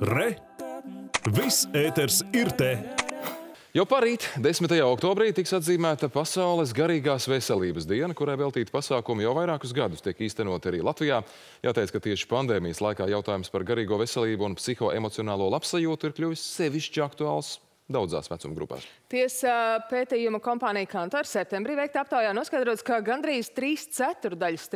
Re! Viss ēters ir te! Jau parīt, 10. oktobrī, tiks atzīmēta Pasaules garīgās veselības diena, kurai veltīti pasākumi jau vairākus gadus tiek īstenot arī Latvijā. Jāteic, ka tieši pandēmijas laikā jautājums par garīgo veselību un psihoemocionālo labsajūtu ir kļuvis sevišķi aktuāls daudzās vecuma grupās. Tiesa pētījuma kompānija Kantar septembrī veikta aptaujā noskaidrots, ka gandrīz 3 ceturdaļas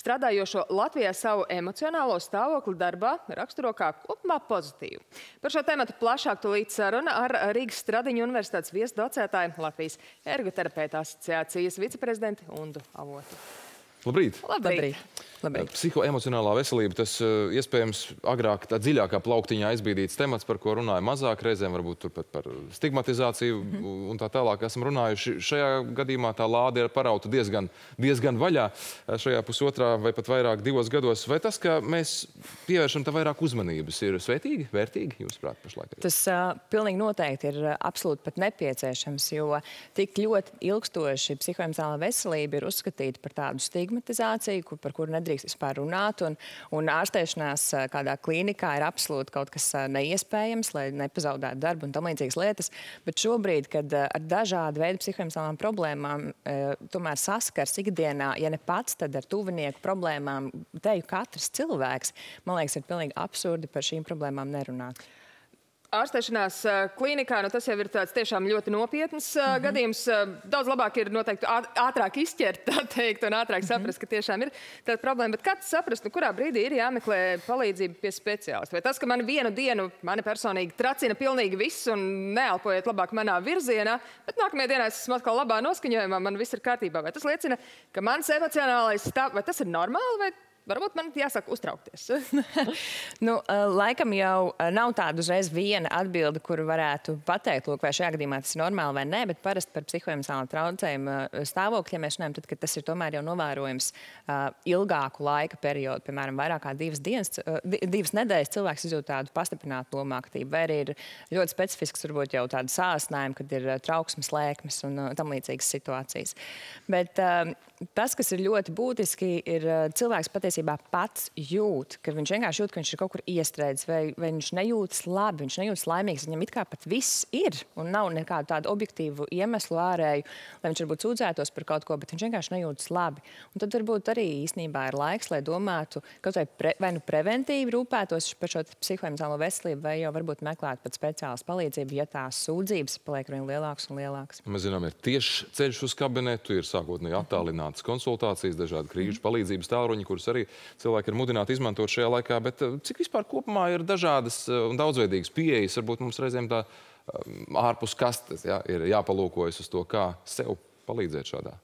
strādājošo Latvijā savu emocionālo stāvokli darbā raksturo kā kopumā pozitīvu. Par šo tematu plašāk tulīt saruna ar Rīgas Stradiņu universitātes viesdocētāju Latvijas ergoterapeita asociācijas viceprezidenti Undu Avotu. Labrīt! Labrīt! Labrīt. Psihoemocionālā veselība, tas iespējams agrāk tā dziļākā plauktiņā izbīdīts temats, par ko runāja mazāk, reizēm varbūt turpat par stigmatizāciju mm -hmm. un tā tālāk esam runājuši. Šajā gadījumā tā lāde ir parauta diezgan, diezgan vaļā šajā pusotrā vai pat vairāk divos gados. Vai tas, ka mēs pievēršam tā vairāk uzmanības, ir svētīgi, vērtīgi, jūs prāt, pašlaik? Tas uh, pilnīgi noteikti ir absolūti pat nepieciešams, jo tik ļoti ilgstoši psihoemocionālā veselība ir uzskatīta par tādu stigmu stigmatizāciju, kur, par kuru nedrīkst vispār runāt. Un, un ārstēšanās kādā klīnikā ir absolūti kaut kas neiespējams, lai nepazaudētu darbu un tam līdzīgas lietas. Bet šobrīd, kad ar dažādu veidu psihoemocionālām problēmām tomēr saskars ikdienā, ja ne pats, tad ar tuvinieku problēmām, teju katrs cilvēks, man liekas, ir pilnīgi absurdi par šīm problēmām nerunāt ārstēšanās klīnikā, nu, tas jau ir tāds tiešām ļoti nopietns mm -hmm. gadījums. Daudz labāk ir noteikti ātrāk izķert, tā teikt, un ātrāk mhm. saprast, ka tiešām ir tāda problēma. Bet kāds saprast, nu, kurā brīdī ir jāmeklē palīdzība pie speciālista? Vai tas, ka man vienu dienu mani personīgi tracina pilnīgi viss un neelpojiet labāk manā virzienā, bet nākamajā dienā es esmu atkal labā noskaņojumā, man viss ir kārtībā. Vai tas liecina, ka mans emocionālais stāv, vai tas ir normāli, vai Varbūt man jāsaka uztraukties. nu, eh, laikam jau eh, nav tāda uzreiz viena atbilde, kuru varētu pateikt, lūk, vai šajā gadījumā tas ir normāli vai nē, bet parasti par psihoemocionālu traucējumu eh, stāvokļiem mēs runājam, tad, kad tas ir tomēr jau novērojams ilgāku laika periodu, piemēram, vairāk kā divas, dienas, divas nedēļas cilvēks izjūt tādu pastiprinātu lomāktību, vai arī ir ļoti specifisks, varbūt jau tāda sāsnājuma, kad ir trauksmes, lēkmes un tam līdzīgas situācijas. Bet tas, kas ir ļoti būtiski, ir cilvēks patiesībā patiesībā pats jūt, ka viņš vienkārši jūt, ka viņš ir kaut kur iestrēdzis, vai, vai viņš nejūtas labi, viņš nejūtas laimīgs. Viņam it kā pat viss ir, un nav nekādu tādu objektīvu iemeslu ārēju, lai viņš varbūt sūdzētos par kaut ko, bet viņš vienkārši nejūtas labi. Un tad varbūt arī īstenībā ir laiks, lai domātu, kaut vai, pre, vai nu preventīvi rūpētos par šo psihoemocionālo veselību, vai jau varbūt meklētu pat speciālas palīdzību, ja tās sūdzības paliek arvien lielākas un lielākas. Mēs zinām, ir tieši ceļš uz kabinetu, ir sākotnēji attālinātas konsultācijas, dažādi krīžu palīdzības tālruņi, kurus arī cilvēki ir mudināti izmantot šajā laikā. Bet eh, cik vispār kopumā ir dažādas eh, un daudzveidīgas pieejas? Varbūt mums reizēm tā eh, ārpus kastes ja, ir jāpalūkojas uz to, kā sev palīdzēt šādā.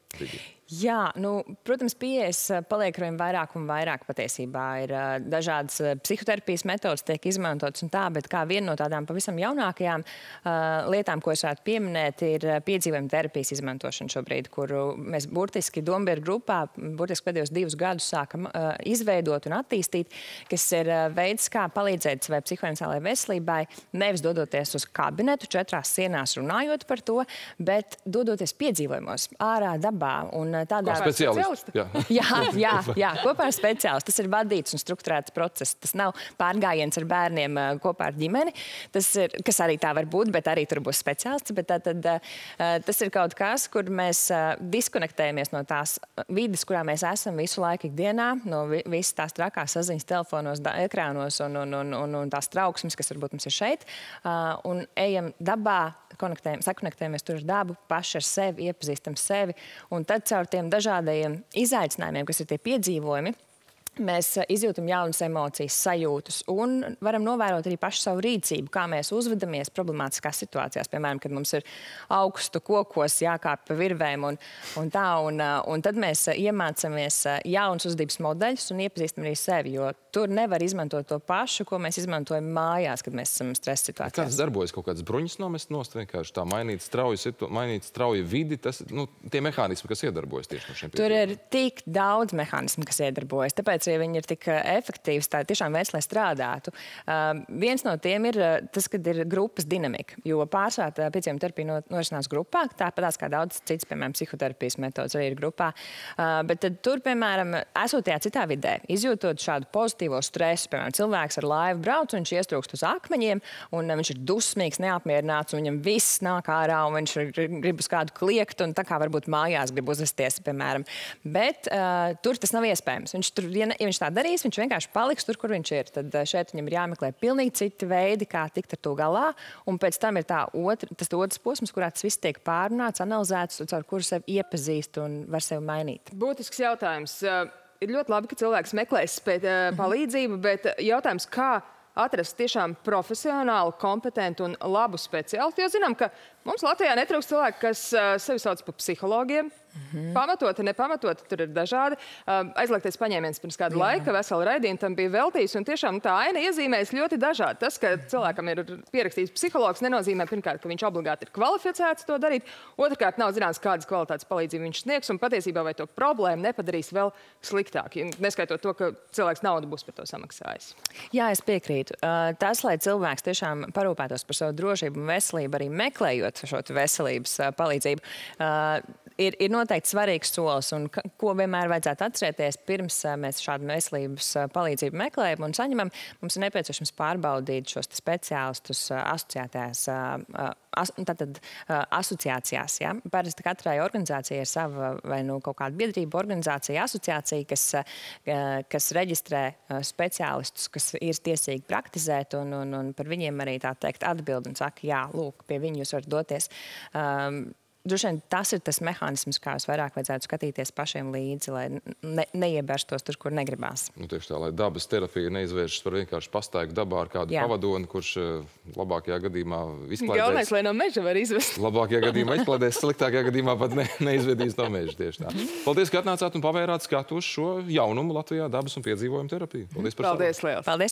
Jā, nu, protams, pieejas eh, paliek arvien vairāk un vairāk patiesībā. Ir uh, dažādas uh, psihoterapijas metodas tiek izmantotas un tā, bet kā viena no tādām pavisam jaunākajām uh, lietām, ko es varētu pieminēt, ir piedzīvojuma terapijas izmantošana šobrīd, kuru mēs burtiski Dombieru grupā, burtiski pēdējos divus gadus sākam izveidot un attīstīt, kas ir veids, kā palīdzēt savai psihoemocionālajai veselībai, nevis dodoties uz kabinetu četrās sienās runājot par to, bet dodoties piedzīvojumos ārā dabā. Un, tādā speciālistu. Jā. jā, jā, jā, kopā ar speciālistu. Tas ir vadīts un strukturēts process. Tas nav pārgājiens ar bērniem uh, kopā ar ģimeni, tas ir, kas arī tā var būt, bet arī tur būs speciālists. Bet tā, tad, uh, tas ir kaut kas, kur mēs diskonektējamies no tās vidas, kurā mēs esam visu laiku ikdienā, no vi visas tās trakās saziņas telefonos, ekrānos un, un, un, un, un tās trauksmes, kas varbūt mums ir šeit, un ejam dabā, sakonektējamies tur ar dabu, paši ar sevi, iepazīstam sevi, un tad caur tiem dažādajiem izaicinājumiem, kas ir tie piedzīvojumi, mēs eh, izjūtam jaunas emocijas, sajūtas un varam novērot arī pašu savu rīcību, kā mēs uzvedamies problemātiskās situācijās. Piemēram, kad mums ir augstu kokos jākāp pa virvēm un, un tā, un, eh, un tad mēs eh, iemācamies jaunas uzvedības modeļus un iepazīstam arī sevi, jo tur nevar izmantot to pašu, ko mēs izmantojam mājās, kad mēs esam stresa situācijās. Kā tas darbojas? Kaut kādas bruņas nomest nost, vienkārši tā mainīt strauju, mainīt strauju vidi, tas, nu, tie mehānismi, kas iedarbojas tieši no šiem piedzīvojumiem. Tur ir tik daudz mehānismu, kas iedarbojas, tāpēc ja viņi ir tik uh, efektīvi, tā tiešām veids, lai strādātu. Uh, viens no tiem ir tas, kad ir grupas dinamika, jo pārsvarā pieciem terapija no, norisinās grupā, tāpat kā daudz cits, piemēram, psihoterapijas metodas arī ir grupā. Uh, bet tad tur, piemēram, esot tajā citā vidē, izjūtot šādu pozitīvo stresu, piemēram, cilvēks ar laivu brauc, viņš iestrūkst uz akmeņiem, un viņš ir dusmīgs, neapmierināts, un viņam viss nāk ārā, un viņš grib uz kādu kliegt, un tā kā varbūt mājās grib uzvesties, piemēram. Bet uh, tur tas nav iespējams. Viņš tur, ja, ja viņš tā darīs, viņš vienkārši paliks tur, kur viņš ir. Tad šeit viņam ir jāmeklē pilnīgi citi veidi, kā tikt ar to galā. Un pēc tam ir otra, tas otrs posms, kurā tas viss tiek pārunāts, analizēts, caur kuru sevi iepazīst un var sevi mainīt. Būtisks jautājums. Ir ļoti labi, ka cilvēks meklēs spēt, palīdzību, bet jautājums, kā atrast tiešām profesionālu, kompetentu un labu speciālistu. Jo zinām, ka mums Latvijā netrūkst cilvēki, kas sevi sauc par psihologiem. -hmm. Pamatoti, nepamatoti, tur ir dažādi. Aizliegtais paņēmiens pirms kāda Jā. laika, vesela raidījuma tam bija veltīts. Un tiešām tā aina iezīmējas ļoti dažādi. Tas, ka cilvēkam ir pierakstīts psihologs, nenozīmē, pirmkārt, ka viņš obligāti ir kvalificēts to darīt. Otrakārt, nav zināms, kādas kvalitātes palīdzību viņš sniegs. Un patiesībā vai to problēmu nepadarīs vēl sliktāk. Neskaitot to, ka cilvēks naudu būs par to samaksājis. Jā, es piekrītu. Tas, lai cilvēks tiešām parūpētos par savu drošību un veselību, arī meklējot šo veselības palīdzību, ir, ir noteikti svarīgs solis, un ko vienmēr vajadzētu atcerēties pirms mēs šādu veselības palīdzību meklējam un saņemam. Mums ir nepieciešams pārbaudīt šos speciālistus asociētās. As, tātad asociācijās. Ja? Parasti katrai organizācijai ir sava vai nu kaut kāda biedrība, organizācija, asociācija, kas, kas reģistrē speciālistus, kas ir tiesīgi praktizēt, un, un, un par viņiem arī tā teikt atbild un saka, jā, lūk, pie viņu jūs varat doties. Um, Droši vien tas ir tas mehānisms, kā jūs vairāk vajadzētu skatīties pašiem līdzi, lai ne, neieberstos tur, kur negribās. Nu, tieši tā, lai dabas terapija neizvēršas par vienkārši pastaigu dabā ar kādu Jā. pavadoni, kurš eh, labākajā gadījumā izklaidēs. Galvenais, lai no meža var izvest. Labākajā gadījumā izklaidēs, sliktākajā gadījumā pat ne, neizvedīs no meža. Tieši tā. Paldies, ka atnācāt un pavērāt skatu uz šo jaunumu Latvijā dabas un piedzīvojumu terapiju. Paldies par Paldies, savu. Paldies!